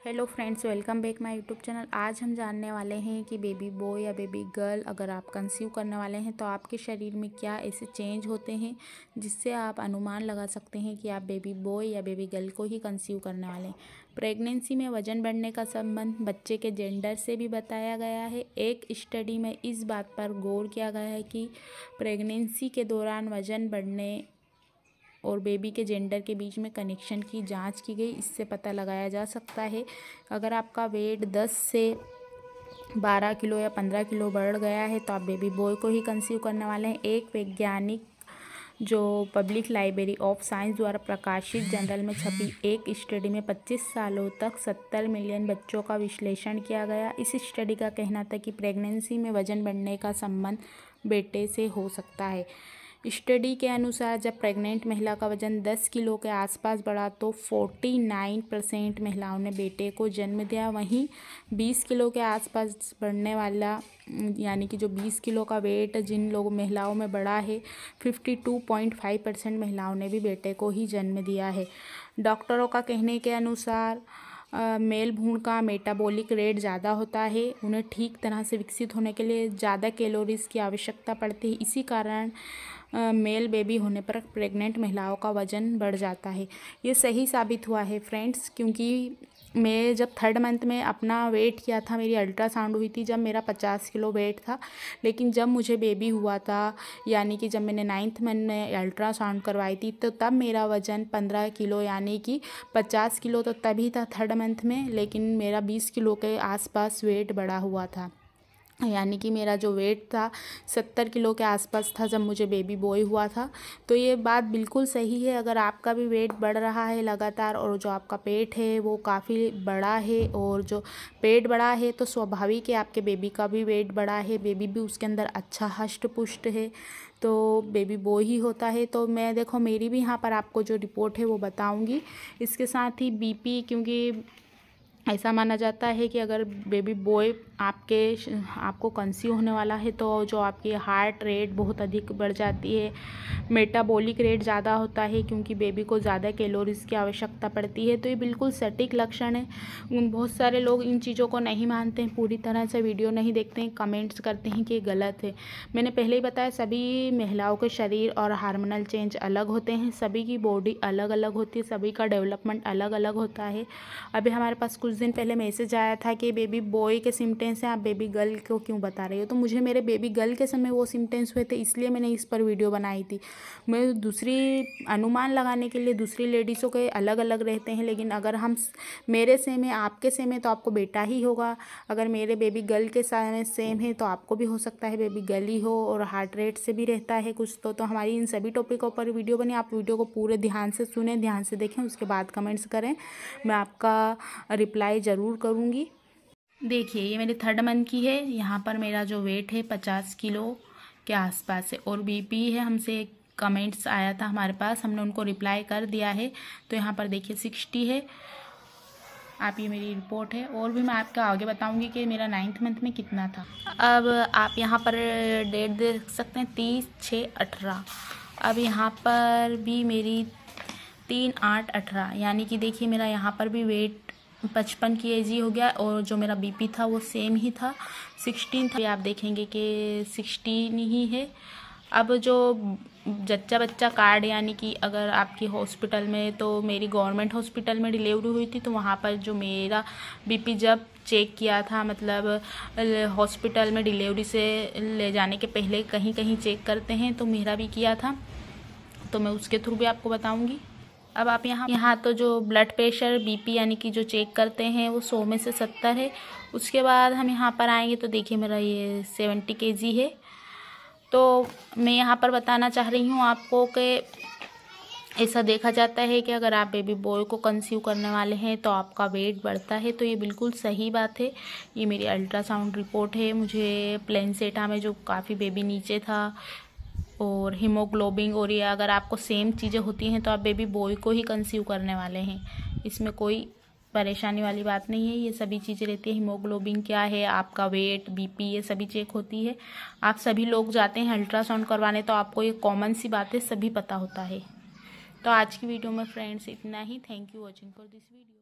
Hello friends, welcome back my YouTube channel. आज हम जानने वाले हैं कि बेबी बॉय या बेबी गर्ल अगर आप कंसीव करने वाले हैं तो आपके शरीर में क्या ऐसे चेंज होते हैं जिससे आप अनुमान लगा सकते हैं कि आप बेबी बॉय या बेबी गर्ल को ही कंसीव करने वाले हैं? प्रेगनेंसी में वज़न बढ़ने का संबंध बच्चे के जेंडर से भी बताया गया है। एक स्टडी में इस बात पर गौर किया गया है कि प्रेगनेंसी के दौरान वज़न बढ़ने और बेबी के जेंडर के बीच में कनेक्शन की जाँच की गई, इससे पता लगाया जा सकता है। अगर आपका वेट 10 से 12 किलो या 15 किलो बढ़ गया है तो आप बेबी बॉय को ही कंसीव करने वाले हैं। एक वैज्ञानिक जो पब्लिक लाइब्रेरी ऑफ़ साइंस द्वारा प्रकाशित जर्नल में छपी, एक स्टडी में 25 सालों तक 70 मिलियन बच्चों का विश्लेषण किया गया। इस स्टडी का कहना था कि प्रेगनेंसी में वज़न बढ़ने का संबंध बेटे से हो सकता है। स्टडी के अनुसार जब प्रेग्नेंट महिला का वज़न 10 किलो के आसपास बढ़ा तो 49 परसेंट महिलाओं ने बेटे को जन्म दिया। वहीं 20 किलो के आसपास बढ़ने वाला, यानी कि जो 20 किलो का वेट जिन लोग महिलाओं में बढ़ा है 52.5 परसेंट महिलाओं ने भी बेटे को ही जन्म दिया है। डॉक्टरों का कहने के अनुसार मेल भ्रूण का मेटाबॉलिक रेट ज़्यादा होता है, उन्हें ठीक तरह से विकसित होने के लिए ज़्यादा कैलोरीज की आवश्यकता पड़ती है। इसी कारण मेल बेबी होने पर प्रेग्नेंट महिलाओं का वज़न बढ़ जाता है। ये सही साबित हुआ है, फ्रेंड्स, क्योंकि मैं जब थर्ड मंथ में अपना वेट किया था, मेरी अल्ट्रासाउंड हुई थी, जब मेरा पचास किलो वेट था, लेकिन जब मुझे बेबी हुआ था, यानी कि जब मैंने नाइन्थ मंथ में अल्ट्रासाउंड करवाई थी तो तब मेरा वज़न पंद्रह किलो, यानी कि पचास किलो तो तभी था थर्ड मंथ में, लेकिन मेरा बीस किलो के आसपास वेट बढ़ा हुआ था। यानी कि मेरा जो वेट था, सत्तर किलो के आसपास था जब मुझे बेबी बॉय हुआ था। तो ये बात बिल्कुल सही है। अगर आपका भी वेट बढ़ रहा है लगातार और जो आपका पेट है वो काफ़ी बड़ा है और जो पेट बड़ा है तो स्वाभाविक है आपके बेबी का भी वेट बड़ा है। बेबी भी उसके अंदर अच्छा हष्ट पुष्ट है। तो बेबी बॉय ही होता है। तो मैं देखो मेरी भी यहाँ पर आपको जो रिपोर्ट है वो बताऊँगी। इसके साथ ही बीपी क्योंकि ऐसा माना जाता है कि अगर बेबी बॉय आपके आपको कंसीव होने वाला है तो जो आपकी हार्ट रेट बहुत अधिक बढ़ जाती है। मेटाबॉलिक रेट ज़्यादा होता है क्योंकि बेबी को ज़्यादा कैलोरीज की आवश्यकता पड़ती है। तो ये बिल्कुल सटीक लक्षण है। बहुत सारे लोग इन चीज़ों को नहीं मानते हैं। पूरी तरह से वीडियो नहीं देखते हैं। कमेंट्स करते हैं कि ये गलत है। मैंने पहले ही बताया, सभी महिलाओं के शरीर और हार्मोनल चेंज अलग होते हैं। सभी की बॉडी अलग अलग होती है। सभी का डेवलपमेंट अलग अलग होता है। अभी हमारे पास कुछ दिन पहले मैसेज आया था कि बेबी बॉय के सिम्टम्स हैं आप बेबी गर्ल को क्यों बता रहे हो? तो मुझे मेरे बेबी गर्ल के समय वो सिम्टम्स हुए थे इसलिए मैंने इस पर वीडियो बनाई थी। मैं दूसरी अनुमान लगाने के लिए दूसरी लेडीज़ों के अलग अलग रहते हैं लेकिन अगर हम मेरे सेम है आपके सेम है तो आपको बेटा ही होगा। अगर मेरे बेबी गर्ल के सेम है तो आपको भी हो सकता है बेबी गर्ल ही हो और हार्ट रेट से भी रहता है कुछ तो, तो हमारी इन सभी टॉपिकों पर वीडियो बनी आप वीडियो को पूरे ध्यान से सुने ध्यान से देखें उसके बाद कमेंट्स करें। मैं आपका रिप्लाई रिप्लाई ज़रूर करूँगी। देखिए, ये मेरी थर्ड मंथ की है। यहाँ पर मेरा जो वेट है पचास किलो के आसपास है और बीपी है। हमसे कमेंट्स आया था हमारे पास। हमने उनको रिप्लाई कर दिया है। तो यहाँ पर देखिए सिक्सटी है। आप ये मेरी रिपोर्ट है। और भी मैं आपको आगे बताऊँगी कि मेरा नाइन्थ मंथ में कितना था। अब आप यहाँ पर डेट देख सकते हैं, तीस, छः, अठारह। अब यहाँ पर भी मेरी तीन, आठ, अठारह। यानी कि देखिए, मेरा यहाँ पर भी वेट पचपन की एज ही गया और जो मेरा बीपी था वो सेम ही था। सिक्सटीन था। आप देखेंगे कि सिक्सटीन ही है। अब जो जच्चा बच्चा कार्ड यानी कि अगर आपकी हॉस्पिटल में तो मेरी गवर्नमेंट हॉस्पिटल में डिलीवरी हुई थी तो वहाँ पर जो मेरा बीपी जब चेक किया था मतलब हॉस्पिटल में डिलीवरी से ले जाने के पहले कहीं कहीं चेक करते हैं तो मेरा भी किया था। तो मैं उसके थ्रू भी आपको बताऊँगी। अब आप यहाँ यहाँ तो जो ब्लड प्रेशर बीपी यानी कि जो चेक करते हैं, वो सौ में से सत्तर है। उसके बाद हम यहाँ पर आएँगे तो देखिए मेरा ये सेवेंटी के जी है। तो मैं यहाँ पर बताना चाह रही हूँ आपको कि ऐसा देखा जाता है कि अगर आप बेबी बॉय को कंसीव करने वाले हैं तो आपका वेट बढ़ता है। तो ये बिल्कुल सही बात है। ये मेरी अल्ट्रासाउंड रिपोर्ट है। मुझे प्लेनसेटा में जो काफ़ी बेबी नीचे था और हीमोग्लोबिन और ये अगर आपको सेम चीज़ें होती हैं तो आप बेबी बॉय को ही कंसीव करने वाले हैं। इसमें कोई परेशानी वाली बात नहीं है, ये सभी चीज़ें रहती है। हीमोग्लोबिन क्या है, आपका वेट बीपी ये सभी चेक होती है। आप सभी लोग जाते हैं अल्ट्रासाउंड करवाने तो आपको ये कॉमन सी बातें सभी पता होता है। तो आज की वीडियो में फ्रेंड्स इतना ही। Thank you watching for this video